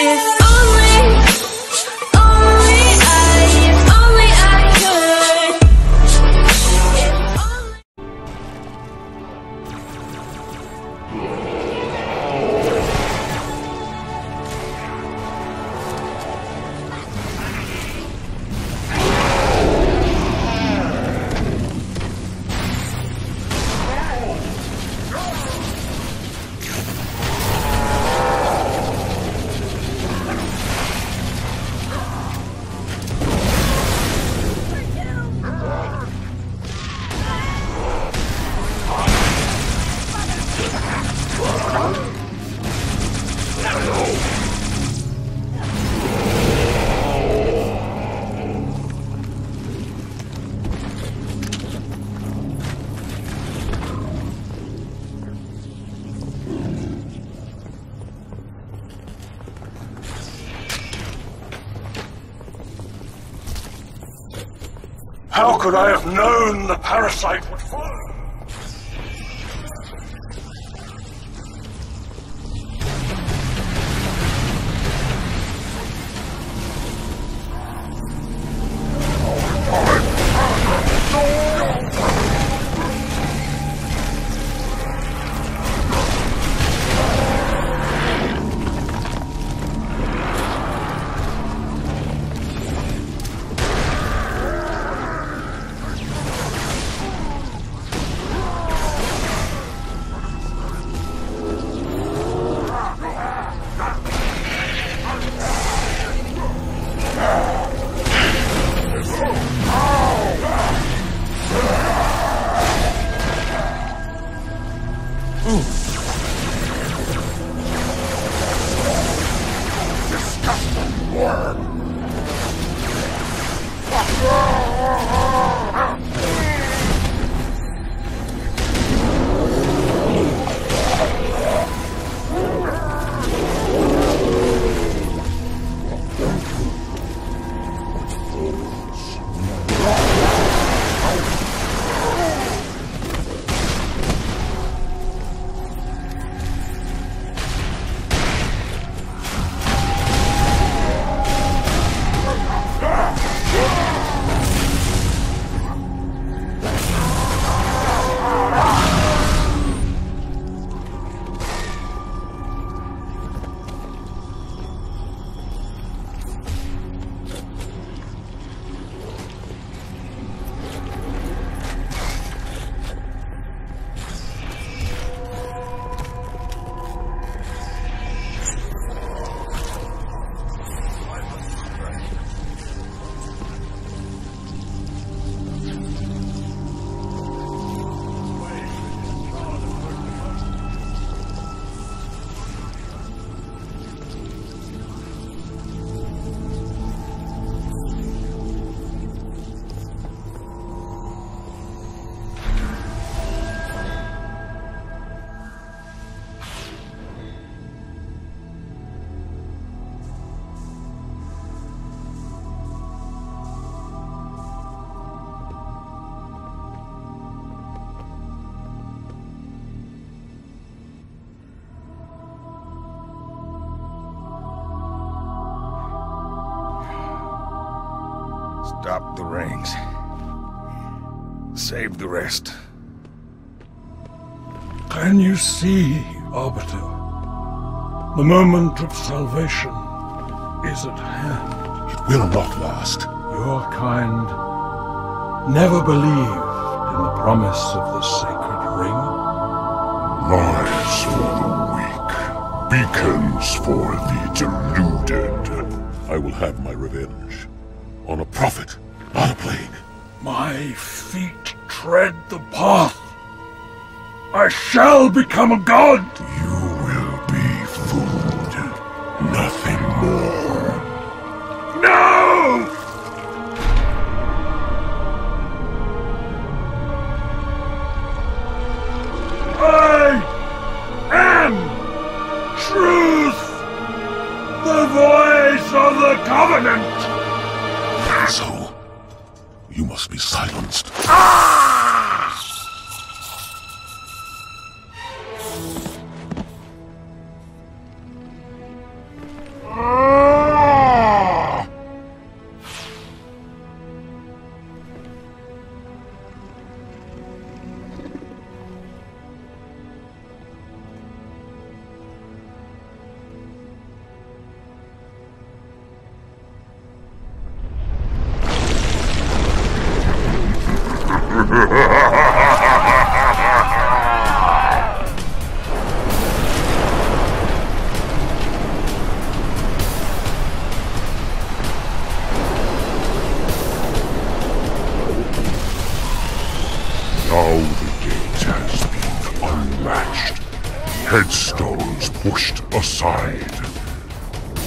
If could I have known the parasite would follow? Stop the rings. Save the rest. Can you see, Arbiter? The moment of salvation is at hand. It will not last. Your kind never believed in the promise of the sacred ring. Lies for the weak, beacons for the deluded. I will have my revenge. On a prophet, not a plague. My feet tread the path. I shall become a god. Now the gate has been unlatched, headstones pushed aside,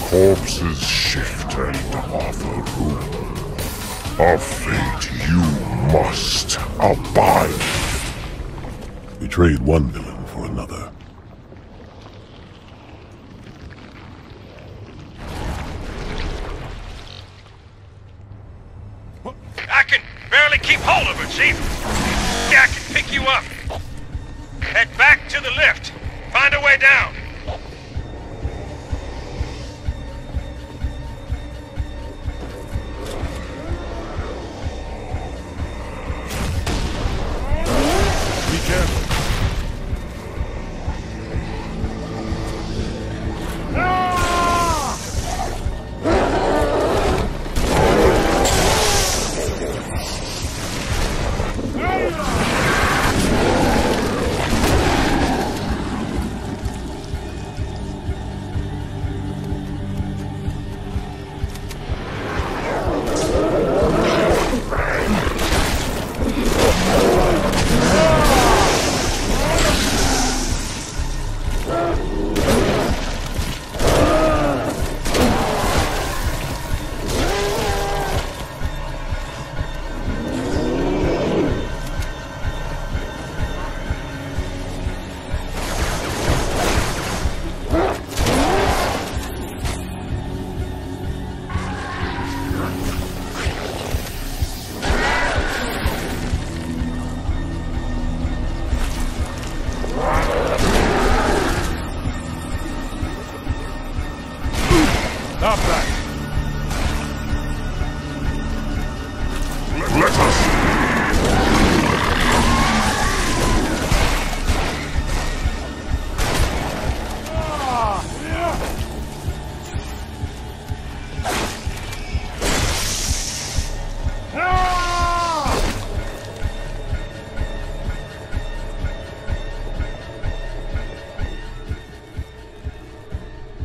corpses shift and offer room. A fate you must abide. We trade one villain for another. I can barely keep hold of her, Chief. I can pick you up. Head back to the lift. Find a way down.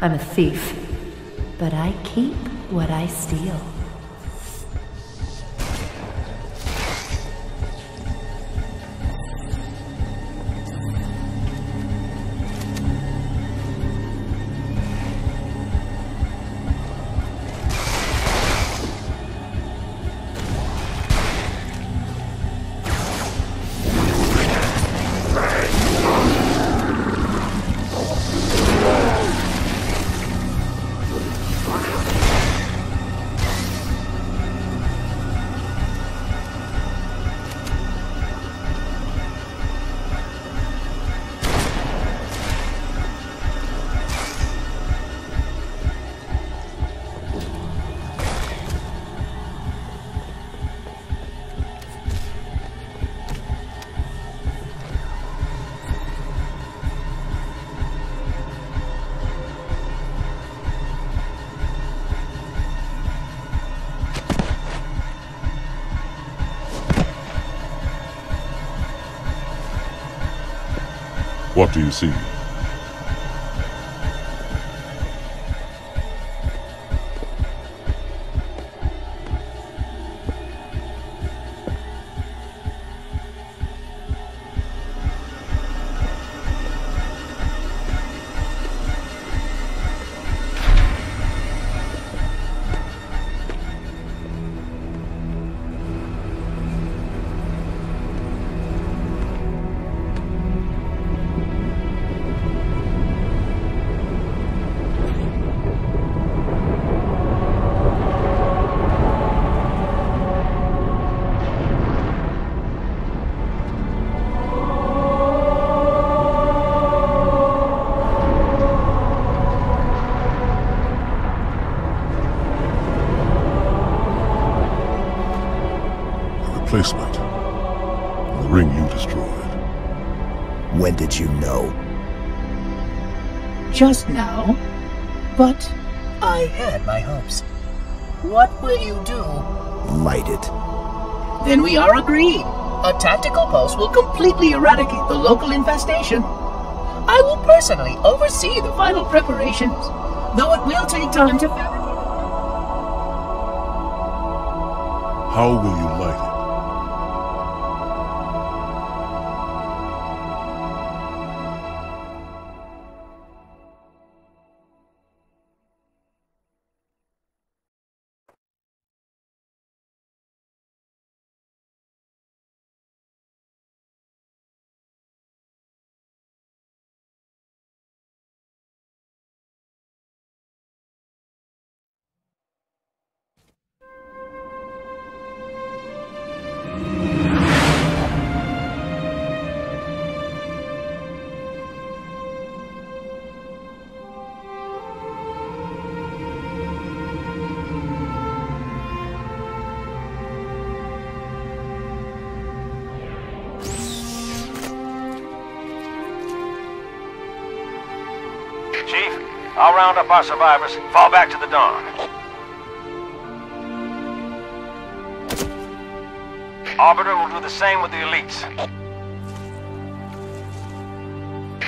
I'm a thief, but I keep what I steal. What do you see? Just now. But I had my hopes. What will you do? Light it. Then we are agreed. A tactical pulse will completely eradicate the local infestation. I will personally oversee the final preparations, though it will take time to fabricate. How will you light it? I'll round up our survivors, fall back to the dawn. Arbiter will do the same with the elites.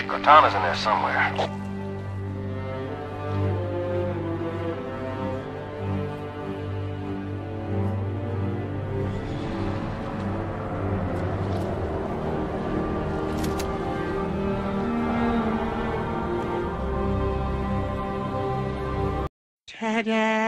Cortana's in there somewhere. Ta-da!